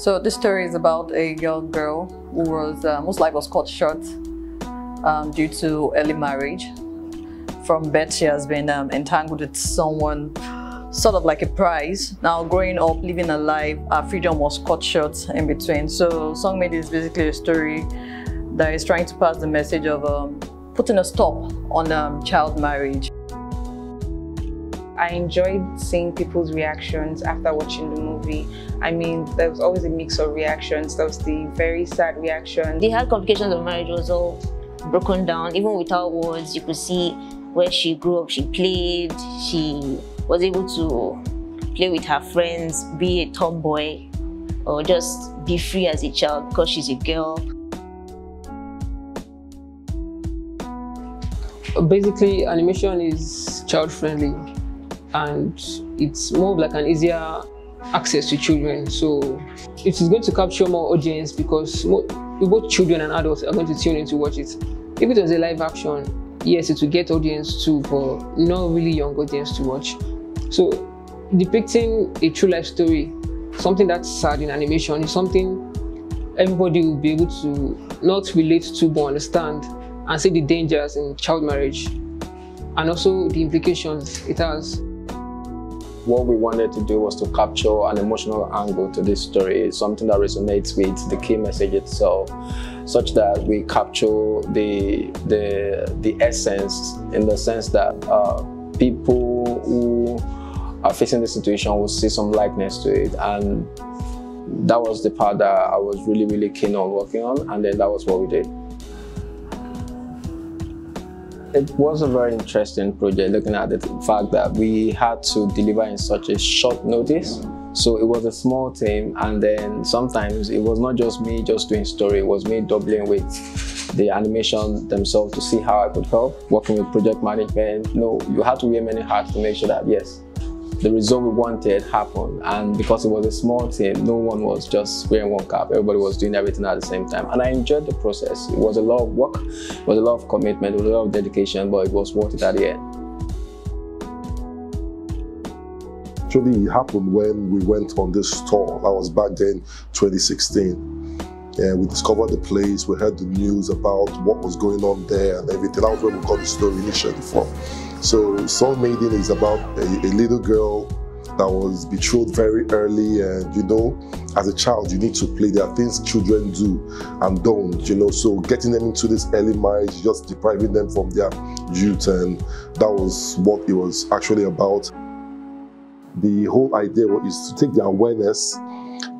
So this story is about a young girl who was uh, most likely was cut short um, due to early marriage. From birth, she has been um, entangled with someone, sort of like a prize. Now, growing up, living a life, her freedom was cut short in between. So, Song Maiden is basically a story that is trying to pass the message of um, putting a stop on um, child marriage. I enjoyed seeing people's reactions after watching the movie. I mean, there was always a mix of reactions. There was the very sad reaction. The hard complications of marriage was all broken down. Even without words, you could see where she grew up. She played. She was able to play with her friends, be a tomboy, or just be free as a child because she's a girl. Basically, animation is child friendly and it's more like an easier access to children. So it is going to capture more audience because both children and adults are going to tune in to watch it. If it was a live action, yes, it will get audience too, but not really young audience to watch. So depicting a true life story, something that's sad in animation, is something everybody will be able to not relate to but understand and see the dangers in child marriage and also the implications it has what we wanted to do was to capture an emotional angle to this story, something that resonates with the key message itself, such that we capture the the the essence in the sense that uh, people who are facing this situation will see some likeness to it and that was the part that I was really really keen on working on and then that was what we did. It was a very interesting project looking at the fact that we had to deliver in such a short notice. So it was a small team and then sometimes it was not just me just doing story, it was me doubling with the animation themselves to see how I could help, working with project management. No, you had to wear many hats to make sure that yes, the result we wanted happened. And because it was a small team, no one was just wearing one cap. Everybody was doing everything at the same time. And I enjoyed the process. It was a lot of work, it was a lot of commitment, it was a lot of dedication, but it was worth it at the end. Actually, it happened when we went on this tour. That was back then, 2016 and we discovered the place, we heard the news about what was going on there and everything. That was where we got the story initially from. So Song Maiden is about a, a little girl that was betrothed very early and you know as a child you need to play there are things children do and don't you know. So getting them into this early marriage just depriving them from their youth and that was what it was actually about. The whole idea is to take the awareness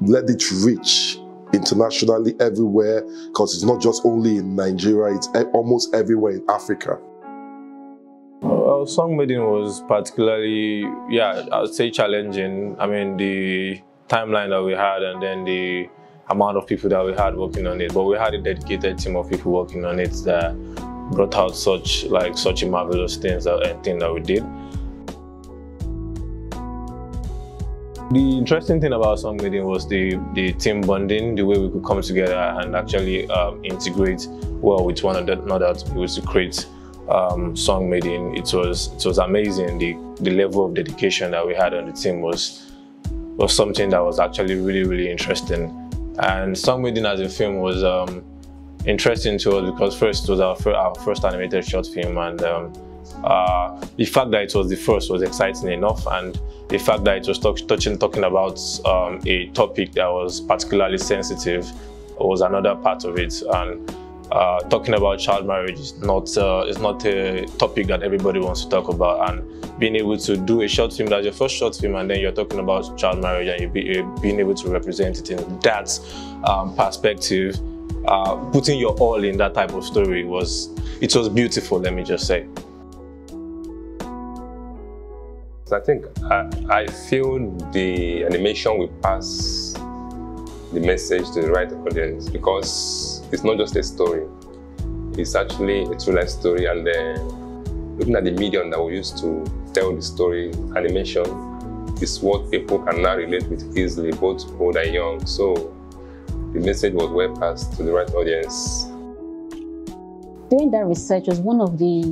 let it reach internationally everywhere because it's not just only in nigeria it's almost everywhere in africa well, Song Maiden was particularly, yeah, I would say challenging. I mean, the timeline that we had and then the amount of people that we had working on it. But we had a dedicated team of people working on it that brought out such like such a marvelous things that uh, thing that we did. The interesting thing about Song Maiden was the, the team bonding, the way we could come together and actually um, integrate well with one another to be able to create um, Song Maiden. It was it was amazing. The the level of dedication that we had on the team was was something that was actually really really interesting. And Song Maiden as a film was um, interesting to us because first it was our, fir our first animated short film and um, uh, the fact that it was the first was exciting enough and the fact that it was touch, touching talking about um, a topic that was particularly sensitive was another part of it and uh, talking about child marriage is not uh, is not a topic that everybody wants to talk about and being able to do a short film that's your first short film and then you're talking about child marriage and you be, uh, being able to represent it in that um, perspective uh, putting your all in that type of story was it was beautiful let me just say. I think I, I feel the animation will pass the message to the right audience because it's not just a story. It's actually a true life story and then looking at the medium that we use to tell the story, animation, is what people can now relate with easily, both old and young. So the message was well passed to the right audience. doing that research was one of the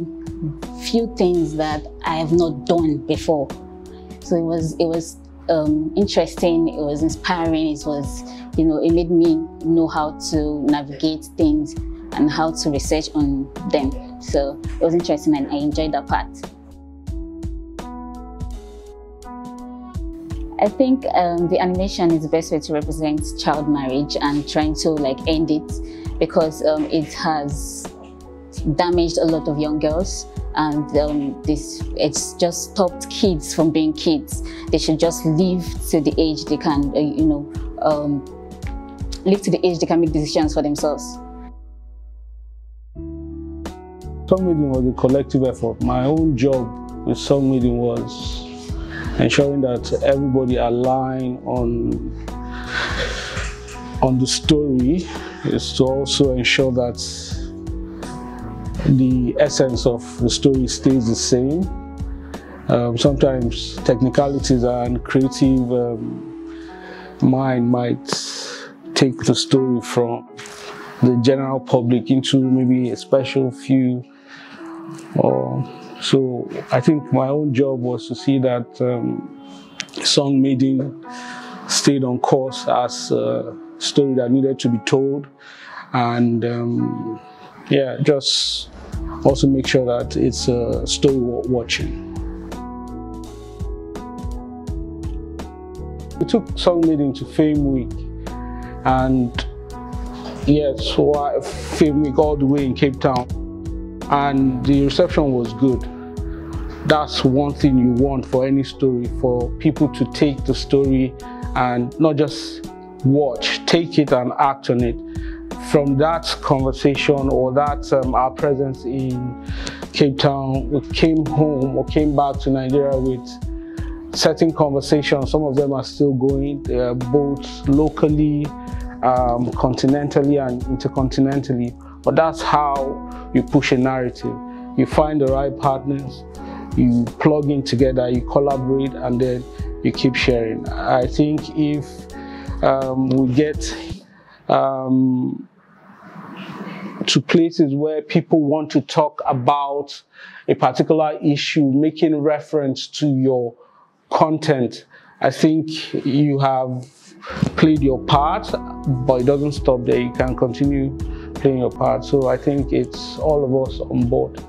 few things that I have not done before. So it was it was um, interesting. It was inspiring. It was you know it made me know how to navigate things and how to research on them. So it was interesting and I enjoyed that part. I think um, the animation is the best way to represent child marriage and trying to like end it because um, it has damaged a lot of young girls and um, this it's just stopped kids from being kids. They should just live to the age they can, uh, you know, um, live to the age they can make decisions for themselves. Song Maiden was a collective effort. My own job with Song Maiden was ensuring that everybody aligned on on the story is to also ensure that the essence of the story stays the same. Um, sometimes technicalities and creative um, mind might take the story from the general public into maybe a special few or so I think my own job was to see that um, Song Maiden stayed on course as a story that needed to be told. And um, yeah, just also make sure that it's a story worth watching. We took Song Maiden to Fame Week and yes, so Fame Week all the way in Cape Town and the reception was good. That's one thing you want for any story, for people to take the story and not just watch, take it and act on it. From that conversation or that um, our presence in Cape Town, we came home or came back to Nigeria with certain conversations. Some of them are still going, uh, both locally, um, continentally and intercontinentally. But that's how you push a narrative. You find the right partners, you plug in together, you collaborate, and then you keep sharing. I think if um, we get um, to places where people want to talk about a particular issue, making reference to your content, I think you have played your part, but it doesn't stop there. You can continue playing your part. So I think it's all of us on board.